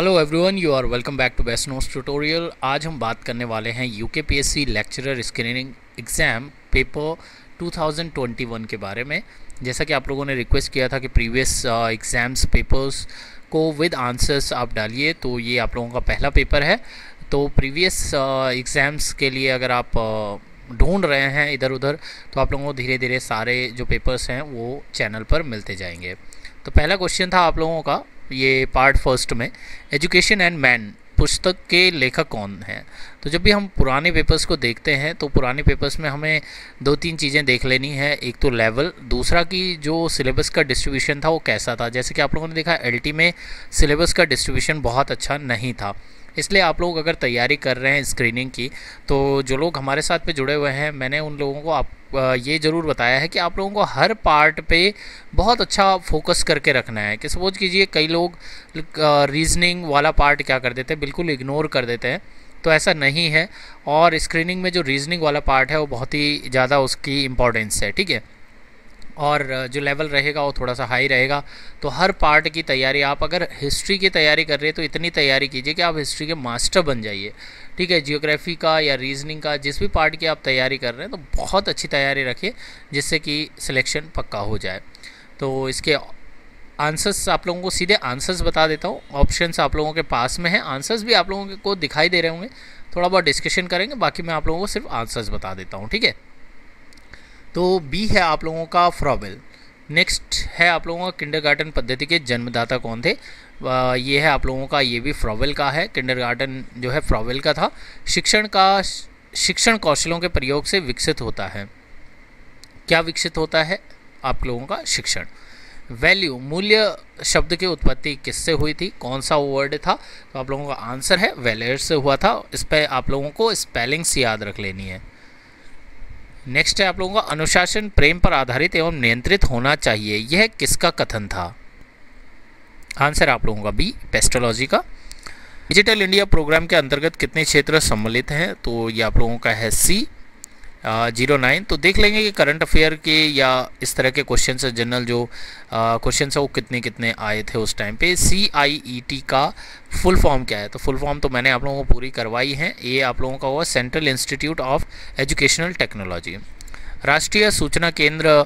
Hello everyone you are welcome back to best notes tutorial आज हम बात करने वाले हैं UK PSC lecturer screening exam paper 2021 के बारे में। जैसा कि आप लोगों ने रिक्वेस्ट किया था कि प्रीवियस एग्ज़ाम्स पेपर्स को विद आंसर्स आप डालिए तो ये आप लोगों का पहला पेपर है। तो प्रीवियस एग्ज़ाम्स uh, के लिए अगर आप uh, ढूंढ रहे हैं इधर उधर तो आप लोगों को धीरे धीरे सारे जो पेपर्स हैं वो चैनल पर मिलते जाएँगे। तो पहला क्वेश्चन था आप लोगों का ये पार्ट फ़र्स्ट में, एजुकेशन एंड मैन, पुस्तक के लेखक कौन हैं? तो जब भी हम पुराने पेपर्स को देखते हैं तो पुराने पेपर्स में हमें दो तीन चीज़ें देख लेनी है। एक तो लेवल दूसरा कि जो सिलेबस का डिस्ट्रीब्यूशन था वो कैसा था? जैसे कि आप लोगों ने देखा एलटी में सिलेबस का डिस्ट्रीब्यूशन बहुत अच्छा नहीं था। इसलिए आप लोग अगर तैयारी कर रहे हैं स्क्रीनिंग की तो जो लोग हमारे साथ पे जुड़े हुए हैं, मैंने उन लोगों को आप ये ज़रूर बताया है कि आप लोगों को हर पार्ट पे बहुत अच्छा फोकस करके रखना है। कि सपोज़ कीजिए कई लोग रीजनिंग वाला पार्ट क्या कर देते हैं, बिल्कुल इग्नोर कर देते हैं तो ऐसा नहीं है। और स्क्रीनिंग में जो रीजनिंग वाला पार्ट है, वो बहुत ही ज़्यादा उसकी इम्पोर्टेंस है, ठीक है? और जो लेवल रहेगा वो थोड़ा सा हाई रहेगा। तो हर पार्ट की तैयारी, आप अगर हिस्ट्री की तैयारी कर रहे हैं तो इतनी तैयारी कीजिए कि आप हिस्ट्री के मास्टर बन जाइए। ठीक है जियोग्राफी का या रीजनिंग का, जिस भी पार्ट की आप तैयारी कर रहे हैं तो बहुत अच्छी तैयारी रखिए, जिससे कि सिलेक्शन पक्का हो जाए। तो इसके आंसर्स आप लोगों को सीधे आंसर्स बता देता हूँ। ऑप्शंस आप लोगों के पास में हैं। आंसर्स भी आप लोगों को दिखाई दे रहे होंगे। थोड़ा बहुत डिस्कशन करेंगे, बाकी मैं आप लोगों को सिर्फ़ आंसर्स बता देता हूँ। ठीक है? तो बी है आप लोगों का फ्रॉबेल नेक्स्ट है आप लोगों का किंडर पद्धति के जन्मदाता कौन थे? आ, ये है आप लोगों का ये भी फ्रॉवेल का है। किंडर जो है फ्रॉवेल का था। शिक्षण का शिक्षण कौशलों के प्रयोग से विकसित होता है। क्या विकसित होता है? आप लोगों का शिक्षण। वैल्यू मूल्य शब्द की उत्पत्ति किससे हुई थी? कौन सा वर्ड था? तो आप लोगों का आंसर है वेलेयर से हुआ था। इस पर आप लोगों को स्पेलिंग्स याद रख लेनी है। नेक्स्ट है आप लोगों का अनुशासन प्रेम पर आधारित एवं नियंत्रित होना चाहिए। यह किसका कथन था? आंसर आप लोगों का बी पेस्टोलॉजी का। डिजिटल इंडिया प्रोग्राम के अंतर्गत कितने क्षेत्र सम्मिलित हैं? तो ये आप लोगों का है सी ज़ीरो नाइन। तो देख लेंगे कि करंट अफेयर के या इस तरह के क्वेश्चन जनरल जो क्वेश्चन है, वो कितने कितने आए थे उस टाइम पे। सी आई ई टी का फुल फॉर्म क्या है? तो फुल फॉर्म तो मैंने आप लोगों को पूरी करवाई है। ये आप लोगों का हुआ central institute of educational technology राष्ट्रीय सूचना केंद्र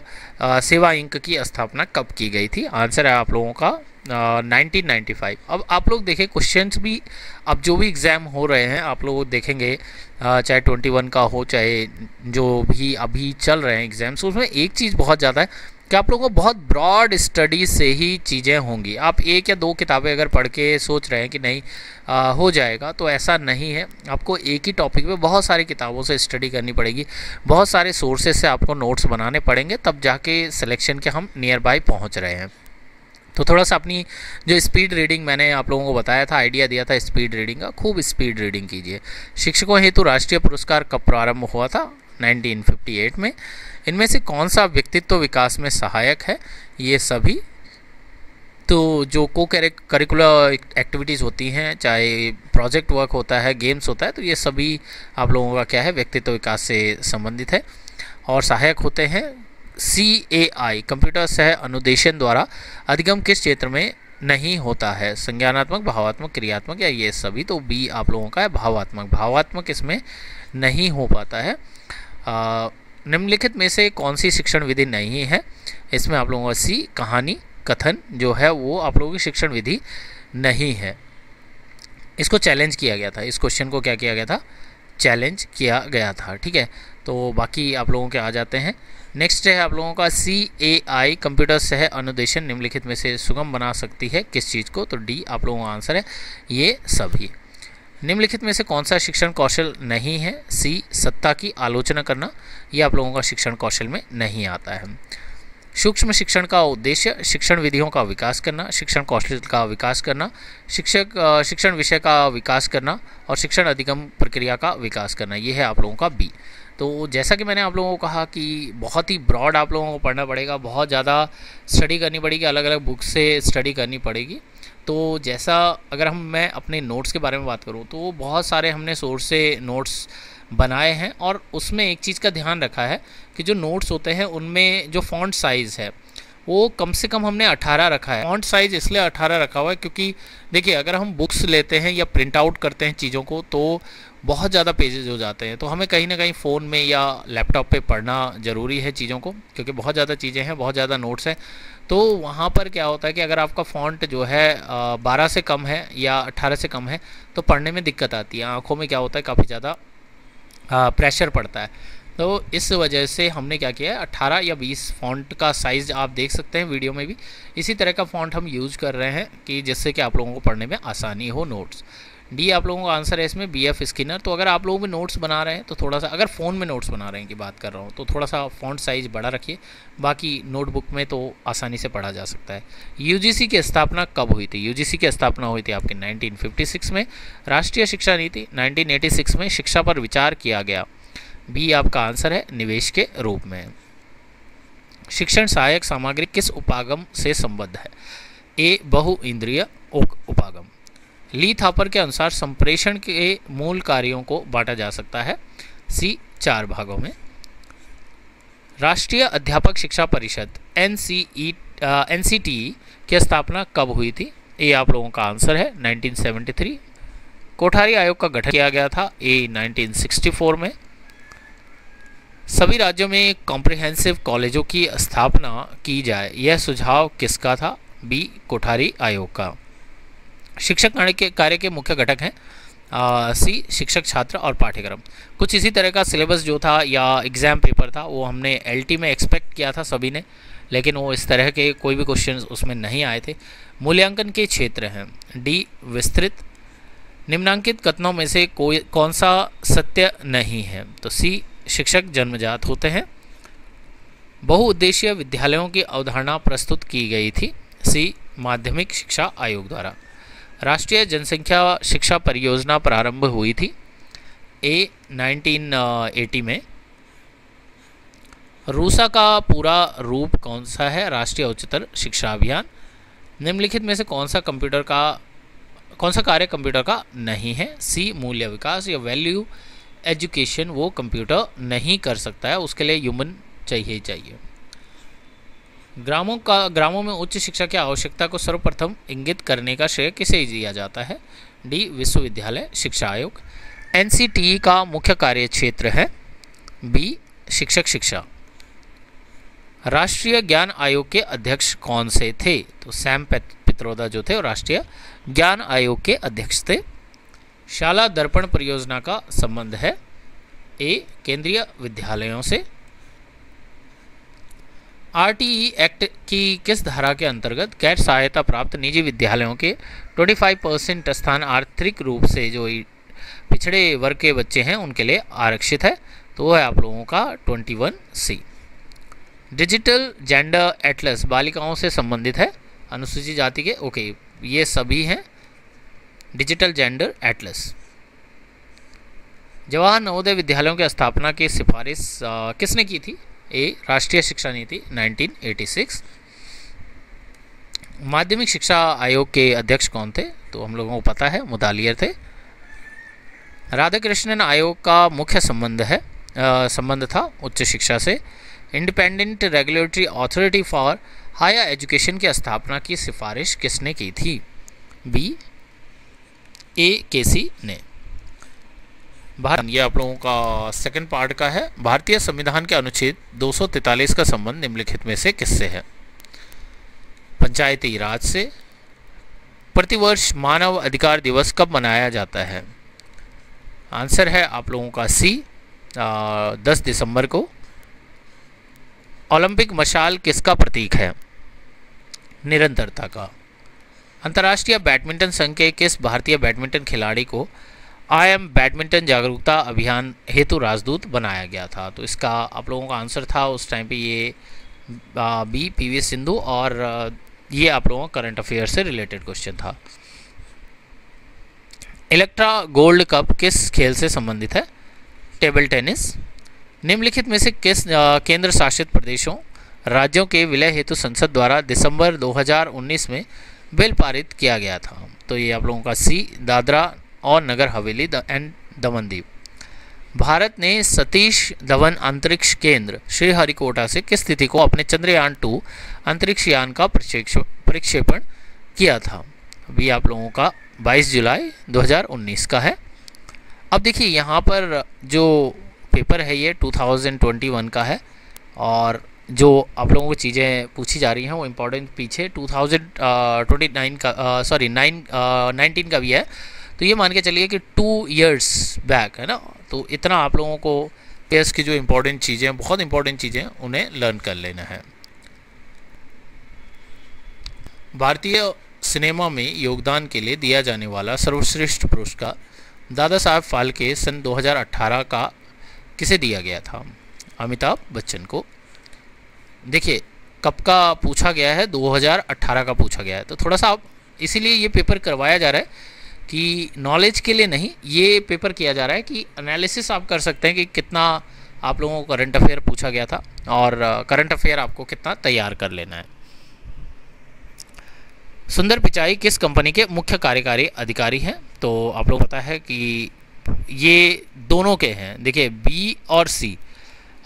सेवा इंक की स्थापना कब की गई थी? आंसर है आप लोगों का नाइनटीन नाइन्टी फाइव। अब आप लोग देखें क्वेश्चंस भी, अब जो भी एग्ज़ाम हो रहे हैं, आप लोग देखेंगे चाहे ट्वेंटी वन का हो, चाहे जो भी अभी चल रहे हैं एग्ज़ाम्स उसमें एक चीज़ बहुत ज़्यादा है कि आप लोगों को बहुत ब्रॉड स्टडी से ही चीज़ें होंगी। आप एक या दो किताबें अगर पढ़ के सोच रहे हैं कि नहीं आ, हो जाएगा तो ऐसा नहीं है। आपको एक ही टॉपिक पे बहुत सारी किताबों से स्टडी करनी पड़ेगी। बहुत सारे सोर्सेज से आपको नोट्स बनाने पड़ेंगे तब जाके सिलेक्शन के हम नियर बाय पहुँच रहे हैं। तो थोड़ा सा अपनी जो स्पीड रीडिंग मैंने आप लोगों को बताया था आइडिया दिया था स्पीड रीडिंग का खूब स्पीड रीडिंग कीजिए। शिक्षकों हेतु राष्ट्रीय पुरस्कार कब प्रारंभ हुआ था? 1958 में। इनमें से कौन सा व्यक्तित्व विकास में सहायक है? ये सभी। तो जो को करिकुलर एक्टिविटीज़ होती हैं, चाहे प्रोजेक्ट वर्क होता है गेम्स होता है तो ये सभी आप लोगों का क्या है? व्यक्तित्व विकास से संबंधित है। और सहायक होते हैं सी ए आई कंप्यूटर सह अनुदेशन द्वारा अधिगम किस क्षेत्र में नहीं होता है? संज्ञानात्मक, भावात्मक, क्रियात्मक या ये सभी? तो बी आप लोगों का है, भावात्मक। भावात्मक इसमें नहीं हो पाता है। निम्नलिखित में से कौन सी शिक्षण विधि नहीं है? इसमें आप लोगों का सी, कहानी, कथन जो है, वो आप लोगों की शिक्षण विधि नहीं है। इसको चैलेंज किया गया था। इस क्वेश्चन को क्या किया गया था? चैलेंज किया गया था, ठीक है? तो बाकी आप लोगों के आ जाते हैं। नेक्स्ट है आप लोगों का सी ए आई कंप्यूटर सह अनुदेशन निम्नलिखित में से सुगम बना सकती है। किस चीज़ को? तो डी आप लोगों का आंसर है, ये सभी। निम्नलिखित में से कौन सा शिक्षण कौशल नहीं है? सी, सत्ता की आलोचना करना। ये आप लोगों का शिक्षण कौशल में नहीं आता है। सूक्ष्म शिक्षण का उद्देश्य शिक्षण विधियों का विकास करना, शिक्षण कौशल का विकास करना, शिक्षक शिक्षण विषय का विकास करना और शिक्षण अधिगम प्रक्रिया का विकास करना। ये है आप लोगों का बी। तो जैसा कि मैंने आप लोगों को कहा कि बहुत ही ब्रॉड आप लोगों को पढ़ना पड़ेगा, बहुत ज़्यादा स्टडी करनी पड़ेगी अलग अलग बुक से स्टडी करनी पड़ेगी। तो जैसा अगर हम, मैं अपने नोट्स के बारे में बात करूँ तो बहुत सारे हमने सोर्स से नोट्स बनाए हैं और उसमें एक चीज़ का ध्यान रखा है कि जो नोट्स होते हैं, उनमें जो फॉन्ट साइज़ है, वो कम से कम हमने 18 रखा है। फॉन्ट साइज़ इसलिए 18 रखा हुआ है क्योंकि देखिए, अगर हम बुक्स लेते हैं या प्रिंट आउट करते हैं चीज़ों को तो बहुत ज़्यादा पेजेज हो जाते हैं। तो हमें कहीं ना कहीं फ़ोन में या लैपटॉप पे पढ़ना ज़रूरी है चीज़ों को, क्योंकि बहुत ज़्यादा चीज़ें हैं, बहुत ज़्यादा नोट्स हैं। तो वहाँ पर क्या होता है कि अगर आपका फ़ॉन्ट जो है बारह से कम है या अट्ठारह से कम है तो पढ़ने में दिक्कत आती है। आँखों में क्या होता है, काफ़ी ज़्यादा प्रेशर पड़ता है। तो इस वजह से हमने क्या किया है 18 या 20 फ़ॉन्ट का साइज़ आप देख सकते हैं वीडियो में भी। इसी तरह का फ़ॉन्ट हम यूज़ कर रहे हैं कि जिससे कि आप लोगों को पढ़ने में आसानी हो नोट्स डी आप लोगों का आंसर है इसमें बी एफ़ स्किनर तो अगर आप लोगों में नोट्स बना रहे हैं तो थोड़ा सा, अगर फ़ोन में नोट्स बना रहे हैं की बात कर रहा हूँ तो थोड़ा सा फ़ॉन्ट साइज़ बड़ा रखिए। बाकी नोटबुक में तो आसानी से पढ़ा जा सकता है। यूजीसी की स्थापना कब हुई थी? यूजीसी की स्थापना हुई थी आपकी नाइनटीन में। राष्ट्रीय शिक्षा नीति नाइनटीन में शिक्षा पर विचार किया गया। बी आपका आंसर है निवेश के रूप में। शिक्षण सहायक सामग्री किस उपागम से संबद्ध है? ए बहु इंद्रिय उपागम। ली थापर के अनुसार संप्रेषण के मूल कार्यों को बांटा जा सकता है। सी, चार भागों में। राष्ट्रीय अध्यापक शिक्षा परिषद एन सी की स्थापना कब हुई थी? ये आप लोगों का आंसर है 1973 कोठारी आयोग का गठन किया गया था ए 1964 में। सभी राज्यों में कॉम्प्रिहेंसिव कॉलेजों की स्थापना की जाए, यह सुझाव किसका था? बी, कोठारी आयोग का। शिक्षक के, कार्य के मुख्य घटक हैं सी, शिक्षक छात्र और पाठ्यक्रम। कुछ इसी तरह का सिलेबस जो था या एग्ज़ाम पेपर था, वो हमने एलटी में एक्सपेक्ट किया था सभी ने, लेकिन वो इस तरह के कोई भी क्वेश्चन उसमें नहीं आए थे। मूल्यांकन के क्षेत्र हैं। डी विस्तृत। निम्नांकित कथनों में से कोई, कौन सा सत्य नहीं है? तो सी शिक्षक जन्मजात होते हैं। बहुउद्देशीय विद्यालयों की अवधारणा प्रस्तुत की गई थी। सी माध्यमिक शिक्षा आयोग द्वारा। राष्ट्रीय जनसंख्या शिक्षा परियोजना प्रारंभ हुई थी ए 1980 में। रूसा का पूरा रूप कौन सा है? राष्ट्रीय उच्चतर शिक्षा अभियान। निम्नलिखित में से कौन सा कंप्यूटर का, कौन सा कार्य कंप्यूटर का नहीं है? सी मूल्य विकास या वैल्यू एजुकेशन, वो कंप्यूटर नहीं कर सकता है, उसके लिए ह्यूमन चाहिए चाहिए। ग्रामों का ग्रामों में उच्च शिक्षा की आवश्यकता को सर्वप्रथम इंगित करने का श्रेय किसे दिया जाता है? डी, विश्वविद्यालय शिक्षा आयोग। एन का मुख्य कार्य क्षेत्र है। बी, शिक्षक शिक्षा। राष्ट्रीय ज्ञान आयोग के अध्यक्ष कौन से थे? तो सैम पित्रोदा जो थे राष्ट्रीय ज्ञान आयोग के अध्यक्ष थे। शाला दर्पण परियोजना का संबंध है। ए, केंद्रीय विद्यालयों से। आरटीई एक्ट की किस धारा के अंतर्गत गैर सहायता प्राप्त निजी विद्यालयों के 25 परसेंट स्थान आर्थिक रूप से जो पिछड़े वर्ग के बच्चे हैं, उनके लिए आरक्षित है। तो वो है आप लोगों का 21 सी। डिजिटल जेंडर एटलस बालिकाओं से संबंधित है। अनुसूचित जाति के, ओके, ये सभी हैं। Digital gender atlas. Jawahar Navodaya विद्यालयों की स्थापना की सिफारिश किसने की थी? ए राष्ट्रीय शिक्षा नीति 1986 माध्यमिक शिक्षा आयोग के अध्यक्ष कौन थे? तो हम लोगों को पता है मुतालियर थे। राधाकृष्णन आयोग का मुख्य संबंध है संबंध था उच्च शिक्षा से। Independent regulatory authority for higher education की स्थापना की सिफारिश किसने की थी? बी ए के सी ने। ये आप लोगों का सेकंड पार्ट का है। भारतीय संविधान के अनुच्छेद 243 का संबंध निम्नलिखित में से किससे है? पंचायती राज से। प्रतिवर्ष मानव अधिकार दिवस कब मनाया जाता है? आंसर है आप लोगों का सी आ, दस दिसंबर को। ओलंपिक मशाल किसका प्रतीक है? निरंतरता का। अंतर्राष्ट्रीय बैडमिंटन संघ के किस भारतीय बैडमिंटन खिलाड़ी को आई एम बैडमिंटन जागरूकता अभियान हेतु राजदूत बनाया गया था। तो इसका आप लोगों का आंसर था उस टाइम पे ये बी, पी वी सिंधु और ये आप लोगों का करंट अफेयर से रिलेटेड क्वेश्चन था। इलेक्ट्रा गोल्ड कप किस खेल से संबंधित है? टेबल टेनिस निम्नलिखित में से किस केंद्र शासित प्रदेशों, राज्यों के विलय हेतु संसद द्वारा दिसंबर 2019 में बिल पारित किया गया था? तो ये आप लोगों का सी, दादरा और नगर हवेली एंड दमन दीव भारत ने सतीश धवन अंतरिक्ष केंद्र श्रीहरिकोटा से किस तिथि को अपने चंद्रयान टू अंतरिक्ष यान का प्रक्षेपण किया था? अभी आप लोगों का 22 जुलाई 2019 का है। अब देखिए, यहाँ पर जो पेपर है ये 2021 का है और जो आप लोगों को चीज़ें पूछी जा रही हैं वो इम्पोर्टेंट पीछे 2029 का सॉरी नाइन नाइनटीन का भी है। तो ये मान के चलिए कि टू ईयर्स बैक है ना? तो इतना आप लोगों को पेस की जो इम्पोर्टेंट चीज़ें हैं, बहुत इंपॉर्टेंट चीज़ें उन्हें लर्न कर लेना है। भारतीय सिनेमा में योगदान के लिए दिया जाने वाला सर्वश्रेष्ठ पुरस्कार दादा साहब फाल्के सन 2018 का किसे दिया गया था? अमिताभ बच्चन को। देखिए, कब का पूछा गया है? 2018 का पूछा गया है। तो थोड़ा सा आप इसीलिए ये पेपर करवाया जा रहा है कि नॉलेज के लिए नहीं, ये पेपर किया जा रहा है कि एनालिसिस आप कर सकते हैं कि कितना आप लोगों को करंट अफेयर पूछा गया था और करंट अफेयर आपको कितना तैयार कर लेना है। सुंदर पिचाई किस कंपनी के मुख्य कार्यकारी अधिकारी हैं? तो आप लोग पता है कि ये दोनों के हैं। देखिए बी और सी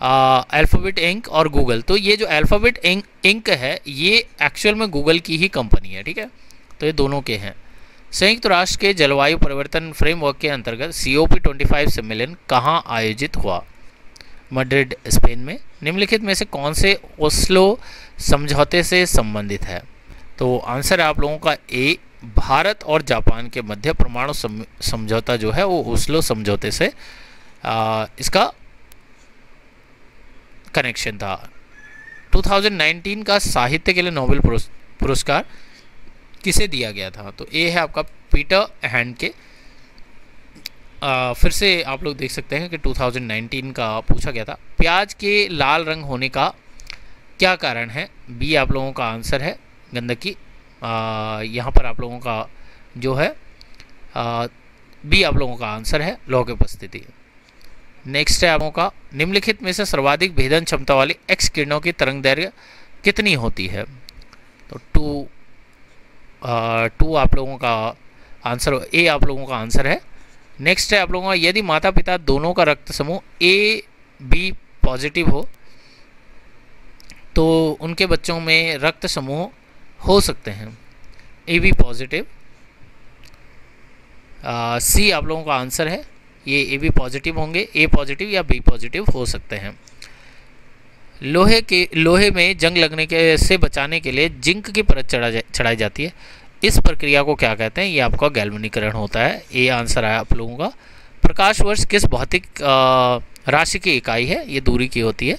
अल्फ़ाबेट इंक और गूगल तो ये जो अल्फ़ाबेट इंक इंक है, ये एक्चुअल में गूगल की ही कंपनी है, ठीक है? तो ये दोनों के हैं। संयुक्त राष्ट्र के जलवायु परिवर्तन फ्रेमवर्क के अंतर्गत C O P twenty five सम्मेलन कहाँ आयोजित हुआ? मड्रिड स्पेन में। निम्नलिखित में से कौन से ओस्लो समझौते से संबंधित है? तो आंसर है आप लोगों का ए भारत और जापान के मध्य परमाणु समझौता जो है वो ओस्लो समझौते से आ, इसका कनेक्शन था। 2019 का साहित्य के लिए नोबेल पुरस्कार किसे दिया गया था? तो ए है आपका पीटर हैंड के आ, फिर से आप लोग देख सकते हैं कि 2019 का पूछा गया था। प्याज के लाल रंग होने का क्या कारण है? बी आप लोगों का आंसर है गंदगी। यहाँ पर आप लोगों का जो है आ, बी आप लोगों का आंसर है लौ की उपस्थिति। नेक्स्ट है आप लोगों का निम्नलिखित में से सर्वाधिक भेदन क्षमता वाली एक्स किरणों की तरंग दैर्घ्य कितनी होती है? तो टू टू आप लोगों का आंसर ए आप लोगों का आंसर है। नेक्स्ट है आप लोगों का, यदि माता पिता दोनों का रक्त समूह ए बी पॉजिटिव हो तो उनके बच्चों में रक्त समूह हो सकते हैं। ए बी पॉजिटिव सी आप लोगों का आंसर है, ये ए बी पॉजिटिव होंगे। ए पॉजिटिव या बी पॉजिटिव हो सकते हैं। लोहे के लोहे में जंग लगने के से बचाने के लिए जिंक की परत चढ़ा जा, चढ़ाई जाती है। इस प्रक्रिया को क्या कहते हैं? ये आपका गैल्वनीकरण होता है। ये आंसर आया आप लोगों का। प्रकाश वर्ष किस भौतिक राशि की इकाई है? ये दूरी की होती है।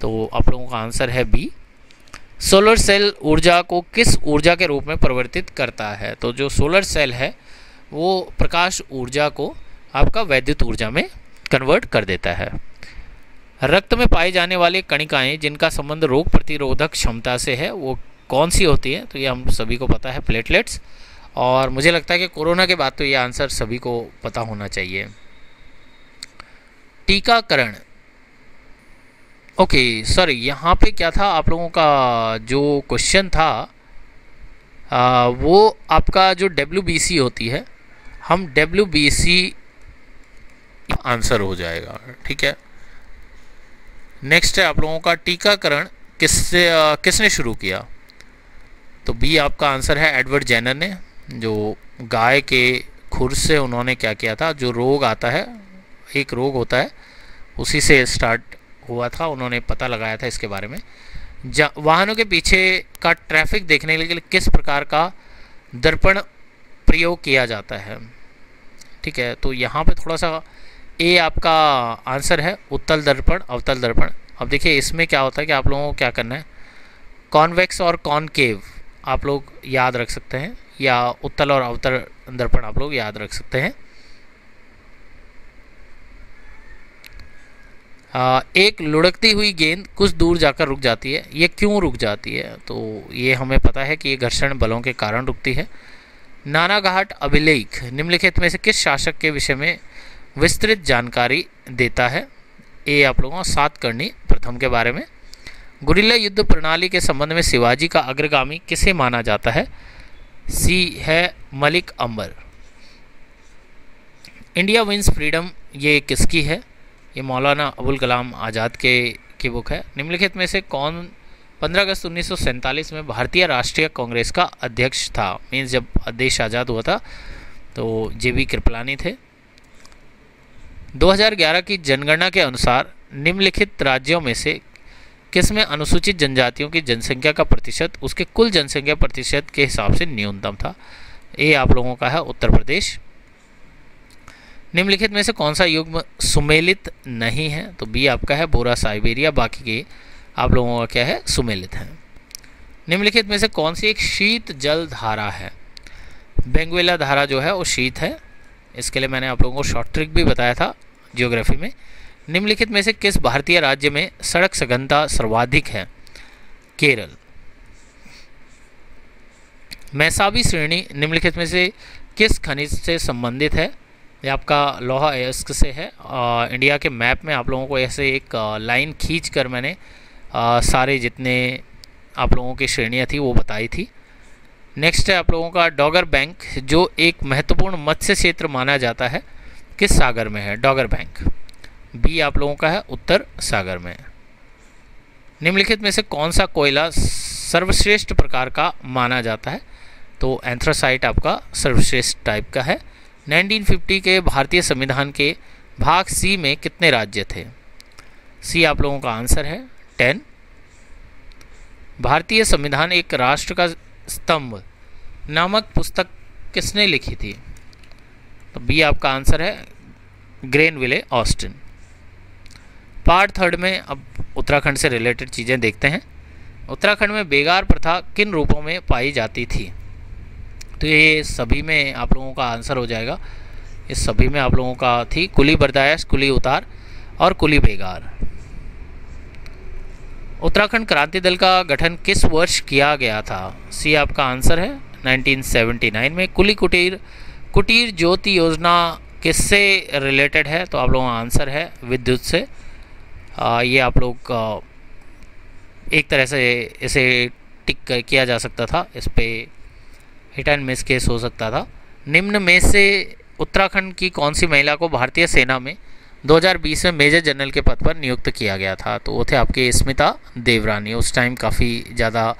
तो आप लोगों का आंसर है बी। सोलर सेल ऊर्जा को किस ऊर्जा के रूप में परिवर्तित करता है? तो जो सोलर सेल है वो प्रकाश ऊर्जा को आपका वैद्युत ऊर्जा में कन्वर्ट कर देता है। रक्त में पाए जाने वाले कणिकाएँ जिनका संबंध रोग प्रतिरोधक क्षमता से है वो कौन सी होती है? तो ये हम सभी को पता है प्लेटलेट्स और मुझे लगता है कि कोरोना के बाद तो ये आंसर सभी को पता होना चाहिए। टीकाकरण। ओके सर यहाँ पे क्या था? आप लोगों का जो क्वेश्चन था आ, वो आपका जो डब्ल्यूबीसी होती है हम डब्ल्यूबीसी आंसर हो जाएगा ठीक है? नेक्स्ट है आप लोगों का टीकाकरण किससे किसने शुरू किया? तो बी आपका आंसर है एडवर्ड जैनर ने, जो गाय के खुर से उन्होंने क्या किया था, जो रोग आता है, एक रोग होता है, उसी से स्टार्ट हुआ था, उन्होंने पता लगाया था इसके बारे में। वाहनों के पीछे का ट्रैफ़िक देखने के लिए किस प्रकार का दर्पण प्रयोग किया जाता है? ठीक है तो यहाँ पे थोड़ा सा ए आपका आंसर है उत्तल दर्पण अवतल दर्पण। अब देखिए इसमें क्या होता है कि आप लोगों को क्या करना है? कॉन्वेक्स और कॉनकेव आप लोग याद रख सकते हैं या उत्तल और अवतल दर्पण आप लोग याद रख सकते हैं। आ, एक लुढ़कती हुई गेंद कुछ दूर जाकर रुक जाती है। ये क्यों रुक जाती है? तो ये हमें पता है कि ये घर्षण बलों के कारण रुकती है। नानाघाट अभिलेख निम्नलिखित में से किस शासक के विषय में विस्तृत जानकारी देता है ये आप लोगों को सात करनी प्रथम के बारे में। गुरिल्ला युद्ध प्रणाली के संबंध में शिवाजी का अग्रगामी किसे माना जाता है? सी है Malik Ambar. India wins freedom ये किसकी है? ये मौलाना अबुल कलाम आज़ाद के, की बुक है। निम्नलिखित में से कौन 15 अगस्त उन्नीस सौ सैंतालीस में भारतीय राष्ट्रीय कांग्रेस का अध्यक्ष था? मीन्स जब देश आज़ाद हुआ था तो जे बी कृपलानी थे। 2011 की जनगणना के अनुसार निम्नलिखित राज्यों में से किसमें अनुसूचित जनजातियों की जनसंख्या का प्रतिशत, उसके कुल जनसंख्या प्रतिशत के हिसाब से न्यूनतम था? ये आप लोगों का है उत्तर प्रदेश। निम्नलिखित में से कौन सा युग्म सुमेलित नहीं है? तो बी आपका है बोरा, साइबेरिया, बाकी के आप लोगों का क्या है? सुमेलित है। निम्नलिखित में से कौन सी एक शीत जल धारा है? बेंगवेला धारा जो है वो शीत है। इसके लिए मैंने आप लोगों को शॉर्ट ट्रिक भी बताया था जियोग्राफी में। निम्नलिखित में से किस भारतीय राज्य में सड़क सघनता सर्वाधिक है? केरल। मैसाबी श्रेणी निम्नलिखित में से किस खनिज से संबंधित है? ये आपका लोहा अयस्क से है। आ, इंडिया के मैप में आप लोगों को ऐसे एक लाइन खींच कर मैंने आ, सारे जितने आप लोगों की श्रेणियाँ थी वो बताई थी। नेक्स्ट है आप लोगों का डॉगर बैंक जो एक महत्वपूर्ण मत्स्य क्षेत्र माना जाता है। किस सागर में है? डॉगर बैंक बी आप लोगों का है, उत्तर सागर में। निम्नलिखित में से कौन सा कोयला सर्वश्रेष्ठ प्रकार का माना जाता है? तो एंथ्रासाइट आपका सर्वश्रेष्ठ टाइप का है। 1950 के भारतीय संविधान के भाग सी में कितने राज्य थे? सी आप लोगों का आंसर है टेन भारतीय संविधान एक राष्ट्र का स्तंभ। नामक पुस्तक किसने लिखी थी? तो बी आपका आंसर है Granville Austin. Part third में अब उत्तराखंड से रिलेटेड चीज़ें देखते हैं। उत्तराखंड में बेगार प्रथा किन रूपों में पाई जाती थी? तो ये सभी में आप लोगों का आंसर हो जाएगा। इस सभी में आप लोगों का थी कुली बर्दाश्त कुली उतार और कुली बेगार। उत्तराखंड क्रांति दल का गठन किस वर्ष किया गया था? सी आपका आंसर है 1979 में। कुली कुटीर कुटीर ज्योति योजना किससे रिलेटेड है? तो आप लोगों का आंसर है विद्युत से। आ, ये आप लोग एक तरह से इसे टिक किया जा सकता था। इस पर हिट एंड मिस केस हो सकता था। निम्न में से उत्तराखंड की कौन सी महिला को भारतीय सेना में 2020 में मेजर जनरल के पद पर नियुक्त किया गया था तो वो थे आपके स्मिता देवरानी। उस टाइम काफ़ी ज़्यादा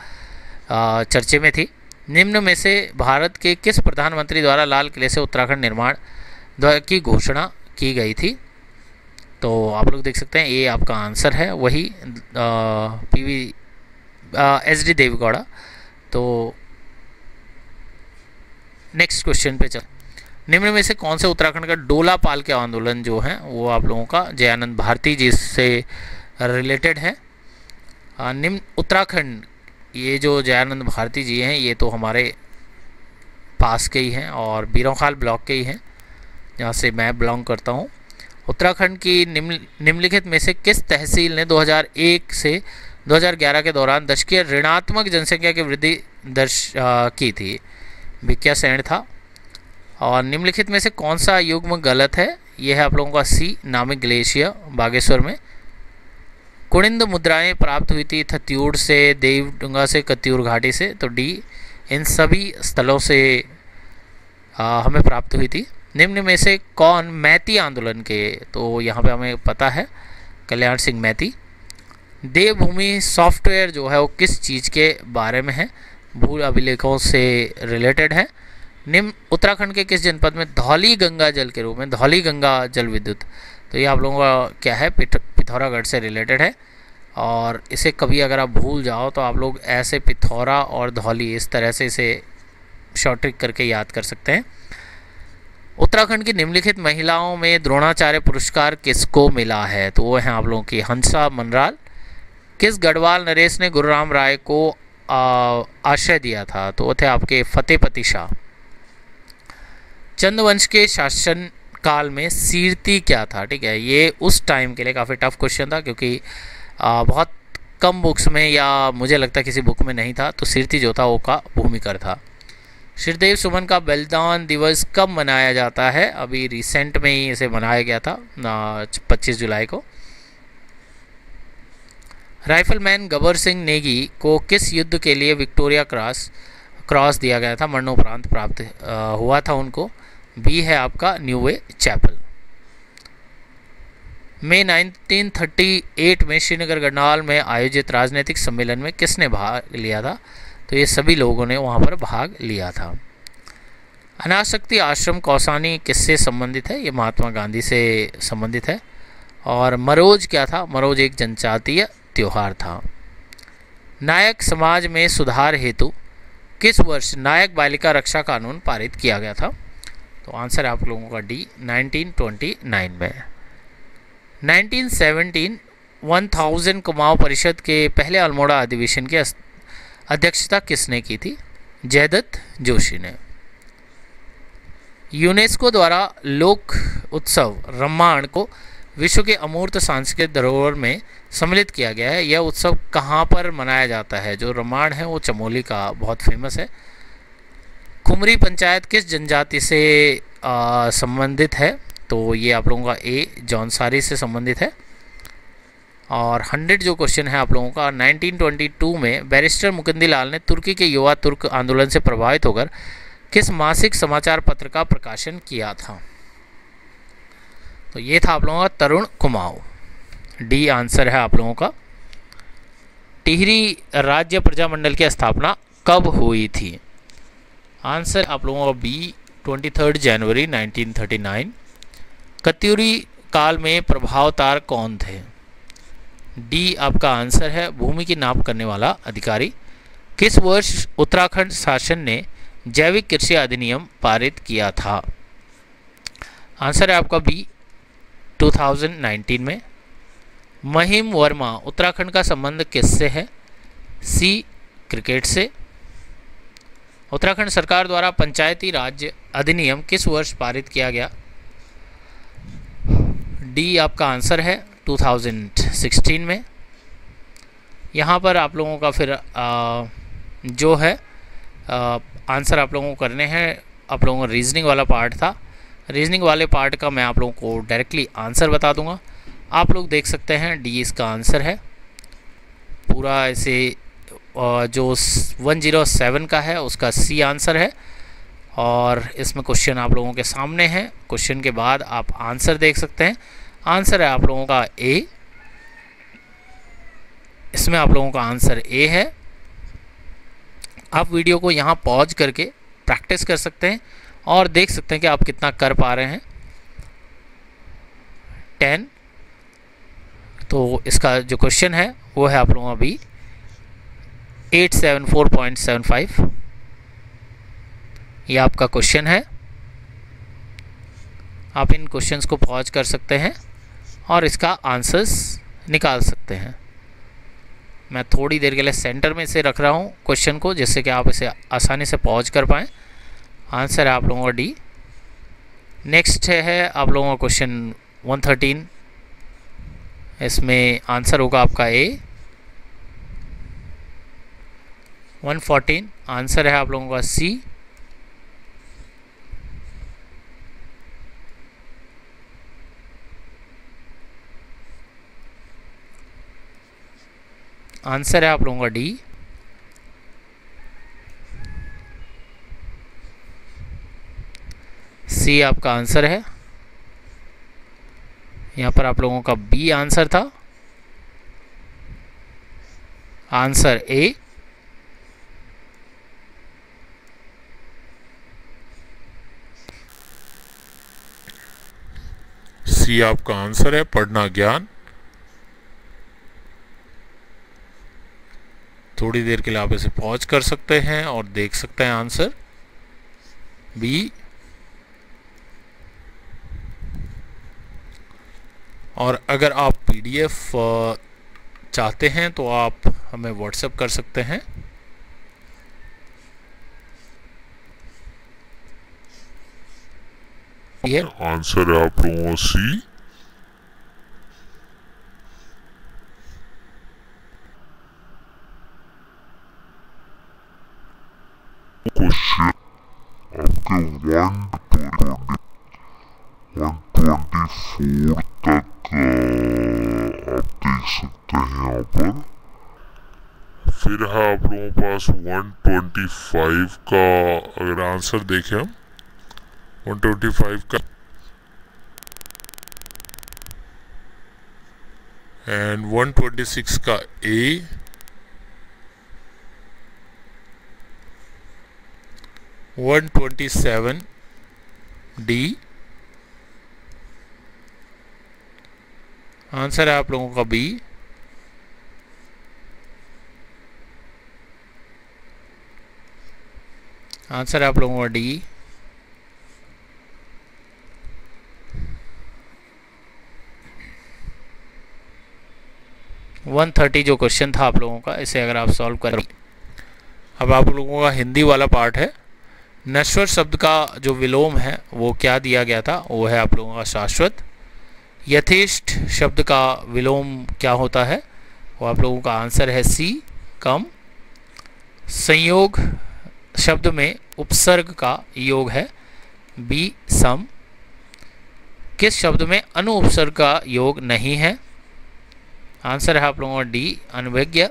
चर्चे में थी। निम्न में से भारत के किस प्रधानमंत्री द्वारा लाल किले से उत्तराखंड निर्माण की घोषणा की गई थी? तो आप लोग देख सकते हैं, ये आपका आंसर है, वही P V S D Devegowda. तो नेक्स्ट क्वेश्चन पे चल निम्न में से कौन से उत्तराखंड का डोला पाल के आंदोलन जो है, वो आप लोगों का जयानंद भारती जी से रिलेटेड है। निम्न उत्तराखंड, ये जो जयानंद भारती जी हैं, ये तो हमारे पास के ही हैं और बीरोखाल ब्लॉक के ही हैं, जहाँ से मैं बिलोंग करता हूँ। उत्तराखंड की निम्न, निम्नलिखित में से किस तहसील ने 2001 से 2011 के दौरान दशकीय ऋणात्मक जनसंख्या की वृद्धि दर्श की थी? भिक्या सैंड था और निम्नलिखित में से कौन सा युग्म गलत है? यह है आप लोगों का सी नामिक ग्लेशियर बागेश्वर में। कुणिंद मुद्राएँ प्राप्त हुई थी थत्यूड़ से देवडुंगा से कत्यूर घाटी से तो डी इन सभी स्थलों से आ, हमें प्राप्त हुई थी। निम्न में से कौन मैती आंदोलन के तो यहाँ पे हमें पता है कल्याण सिंह मैती। देवभूमि सॉफ्टवेयर जो है वो किस चीज़ के बारे में है? भू अभिलेखों से रिलेटेड है। निम्न, उत्तराखंड के किस जनपद में धौली गंगा जल के रूप में, धौली गंगा जल विद्युत? तो ये आप लोगों का क्या है? पिथौरागढ़ से रिलेटेड है। और इसे कभी अगर आप भूल जाओ तो आप लोग ऐसे पिथौरा और धौली, इस तरह से इसे शॉर्ट ट्रिक करके याद कर सकते हैं। उत्तराखंड की निम्नलिखित महिलाओं में द्रोणाचार्य पुरस्कार किसको मिला है? तो वो हैं आप लोगों की हंसा मनराल। किस गढ़वाल नरेश ने गुरुराम राय को आश्रय दिया था? तो वो थे आपके फतेहपति शाह। चंद्रवंश के शासन काल में सीरती क्या था? ठीक है ये उस टाइम के लिए काफ़ी टफ क्वेश्चन था क्योंकि आ, बहुत कम बुक्स में या मुझे लगता किसी बुक में नहीं था तो सीरती जो था वो का भूमिकर था। श्रीदेव सुमन का बलिदान दिवस कब मनाया जाता है? अभी रिसेंट में ही इसे मनाया गया था पच्चीस जुलाई को। राइफलमैन गबर सिंह नेगी को किस युद्ध के लिए विक्टोरिया क्रॉस क्रॉस दिया गया था? मरणोपरांत प्राप्त हुआ था उनको। बी है आपका न्यूवे चैपल। मई 1938 में श्रीनगर गढ़नाल में आयोजित राजनीतिक सम्मेलन में किसने भाग लिया था? तो ये सभी लोगों ने वहाँ पर भाग लिया था। अनाशक्ति आश्रम कौसानी किससे संबंधित है? ये महात्मा गांधी से संबंधित है। और मरोज क्या था? मरोज एक जनजातीय त्यौहार था। नायक समाज में सुधार हेतु किस वर्ष नायक बालिका रक्षा कानून पारित किया गया था? तो आंसर आप लोगों का डी 1929 में। 1917 1000 कुमाऊं परिषद के पहले अल्मोड़ा अधिवेशन की अध्यक्षता किसने की थी? जयदत्त जोशी ने। यूनेस्को द्वारा लोक उत्सव रम्माण को विश्व के अमूर्त सांस्कृतिक धरोहर में सम्मिलित किया गया है। यह उत्सव कहाँ पर मनाया जाता है? जो रमाण है, वो चमोली का बहुत फ़ेमस है। कुमरी पंचायत किस जनजाति से संबंधित है? तो ये आप लोगों का ए जौनसारी से संबंधित है। और हंड्रेड जो क्वेश्चन है आप लोगों का 1922 में बैरिस्टर मुकुंदी लाल ने तुर्की के युवा तुर्क आंदोलन से प्रभावित होकर किस मासिक समाचार पत्र का प्रकाशन किया था? तो ये था आप लोगों का तरुण कुमाऊ। डी आंसर है आप लोगों का। टिहरी राज्य प्रजामंडल की स्थापना कब हुई थी? आंसर आप लोगों का बी ट्वेंटी थर्ड जनवरी 1939 कत्यूरी काल में प्रभावतार कौन थे? डी आपका आंसर है भूमि की नाप करने वाला अधिकारी। किस वर्ष उत्तराखंड शासन ने जैविक कृषि अधिनियम पारित किया था? आंसर है आपका बी 2019 में। महिम वर्मा, उत्तराखंड का संबंध किससे है? सी, क्रिकेट से। उत्तराखंड सरकार द्वारा पंचायती राज अधिनियम किस वर्ष पारित किया गया? डी आपका आंसर है 2016 में। यहाँ पर आप लोगों का फिर आ, जो है आ, आंसर आप लोगों को करने हैं। आप लोगों का रीजनिंग वाला पार्ट था। रीजनिंग वाले पार्ट का मैं आप लोगों को डायरेक्टली आंसर बता दूँगा। आप लोग देख सकते हैं डी इसका आंसर है। पूरा ऐसे जो 107 का है, उसका सी आंसर है। और इसमें क्वेश्चन आप लोगों के सामने है। क्वेश्चन के बाद आप आंसर देख सकते हैं। आंसर है आप लोगों का ए इसमें आप लोगों का आंसर ए है। आप वीडियो को यहाँ पॉज करके प्रैक्टिस कर सकते हैं और देख सकते हैं कि आप कितना कर पा रहे हैं। टेन तो इसका जो क्वेश्चन है, वो है आप लोगों का अभी eight seven four point seven five. ये आपका क्वेश्चन है। आप इन क्वेश्चंस को पॉज कर सकते हैं और इसका आंसर्स निकाल सकते हैं। मैं थोड़ी देर के लिए सेंटर में इसे रख रहा हूँ क्वेश्चन को, जिससे कि आप इसे आसानी से पॉज कर पाएँ। आंसर है आप लोगों का डी। नेक्स्ट है आप लोगों का क्वेश्चन 113 इसमें आंसर होगा आपका ए। 114 आंसर है आप लोगों का सी। आंसर है आप लोगों का डी। सी आपका आंसर है। यहाँ पर आप लोगों का बी आंसर था। Answer A. सी आपका आंसर है पढ़ना ज्ञान। थोड़ी देर के लिए आप इसे पॉज कर सकते हैं और देख सकते हैं आंसर। बी और अगर आप पीडीएफ चाहते हैं तो आप हमें व्हाट्सएप कर सकते हैं। ये आंसर है आप लोगों सी आपके वन वन ट्वेंटी फोर तक आप देख सकते हैं यहाँ पर फिर है आप लोगों पास 125 का, अगर आंसर देखें हम। 125 का। एंड 126 का A one twenty seven D answer है आप लोगों का बी आंसर है आप लोगों का डी वन थर्टी जो क्वेश्चन था आप लोगों का, इसे अगर आप सॉल्व कर। अब आप लोगों का हिंदी वाला पार्ट है। नश्वर शब्द का जो विलोम है, वो क्या दिया गया था? वो है आप लोगों का शाश्वत। यथेष्ट शब्द का विलोम क्या होता है? वो आप लोगों का आंसर है सी, कम। संयोग शब्द में उपसर्ग का योग है बी, सम। किस शब्द में अनुपसर्ग का योग नहीं है? आंसर है आप लोगों का डी अनभिज्ञ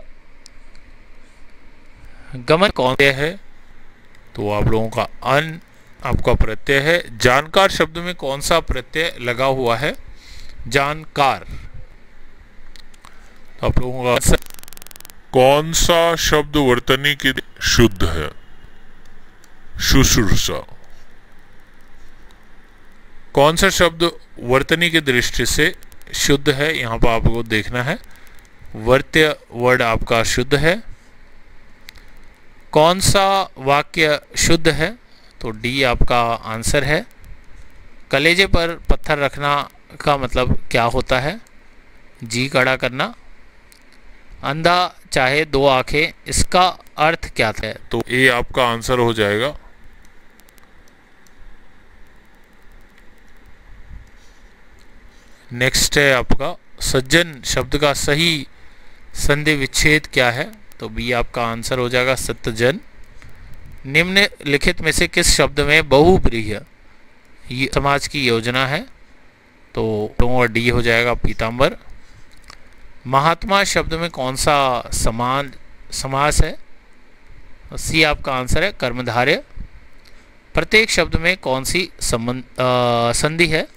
गमन कौन है? तो आप लोगों का अन, आपका प्रत्यय है। जानकार शब्द में कौन सा प्रत्यय लगा हुआ है? जानकार। तो आप लोगों का आंसर। कौन सा शब्द वर्तनी के शुद्ध है? शुश्रूषा। कौन सा शब्द वर्तनी की दृष्टि से शुद्ध है, यहाँ पर आपको देखना है। वर्त्य वर्ड आपका शुद्ध है। कौन सा वाक्य शुद्ध है? तो डी आपका आंसर है। कलेजे पर पत्थर रखना का मतलब क्या होता है? जी कड़ा करना। अंधा चाहे दो आँखें, इसका अर्थ क्या था तो ए आपका आंसर हो जाएगा। नेक्स्ट है आपका, सज्जन शब्द का सही संधि विच्छेद क्या है? तो बी आपका आंसर हो जाएगा सत्यजन। निम्न लिखित में से किस शब्द में बहुब्रीह ये समाज की योजना है? तो और डी हो जाएगा पीताम्बर महात्मा शब्द में कौन सा समान, समास है? सी आपका आंसर है कर्मधार्य। प्रत्येक शब्द में कौन सी संबंध संधि है?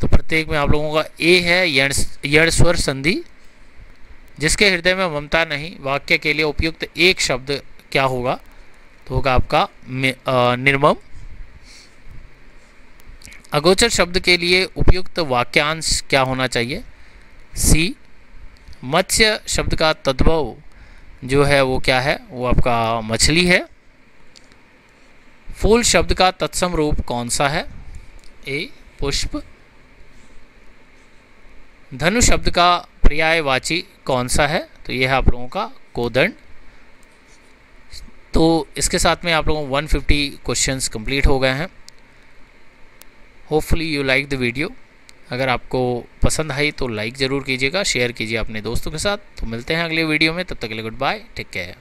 तो प्रत्येक में आप लोगों का ए है यण स्वर संधि, जिसके हृदय में ममता नहीं, वाक्य के लिए उपयुक्त एक शब्द क्या होगा? तो होगा आपका निर्मम। अगोचर शब्द के लिए उपयुक्त वाक्यांश क्या होना चाहिए? सी, मत्स्य शब्द का तद्भव जो है वो क्या है? वो आपका मछली है। फूल शब्द का तत्सम रूप कौन सा है? ए, पुष्प। धनु शब्द का पर्यायवाची कौन सा है? तो ये है आप लोगों का कोदंड। तो इसके साथ में आप लोगों 150 क्वेश्चंस कंप्लीट हो गए हैं। Hopefully you like the video अगर आपको पसंद आई तो लाइक ज़रूर कीजिएगा शेयर कीजिए अपने दोस्तों के साथ। तो मिलते हैं अगले वीडियो में। तब तक के लिए गुड बाय टेक केयर